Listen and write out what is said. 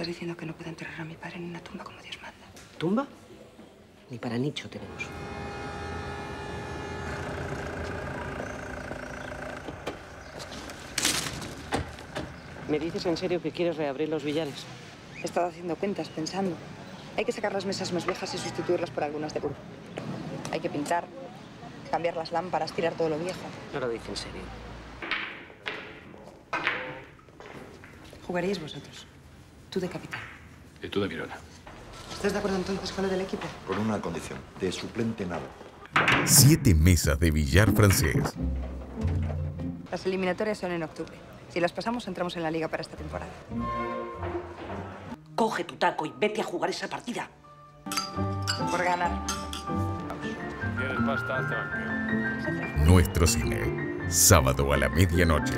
Estás diciendo que no puedo enterrar a mi padre en una tumba como Dios manda. ¿Tumba? Ni para nicho tenemos. ¿Me dices en serio que quieres reabrir los billares? He estado haciendo cuentas, pensando. Hay que sacar las mesas más viejas y sustituirlas por algunas de burro. Hay que pintar, cambiar las lámparas, tirar todo lo viejo. No lo dice en serio. Jugaríais vosotros. Tú de capitán. Y tú de Mirona. ¿Estás de acuerdo entonces con lo del equipo? Con una condición, de suplente nada. Siete mesas de billar francés. Las eliminatorias son en octubre. Si las pasamos, entramos en la liga para esta temporada. Coge tu taco y vete a jugar esa partida. Por ganar. Nuestro cine. Sábado a la medianoche.